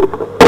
you.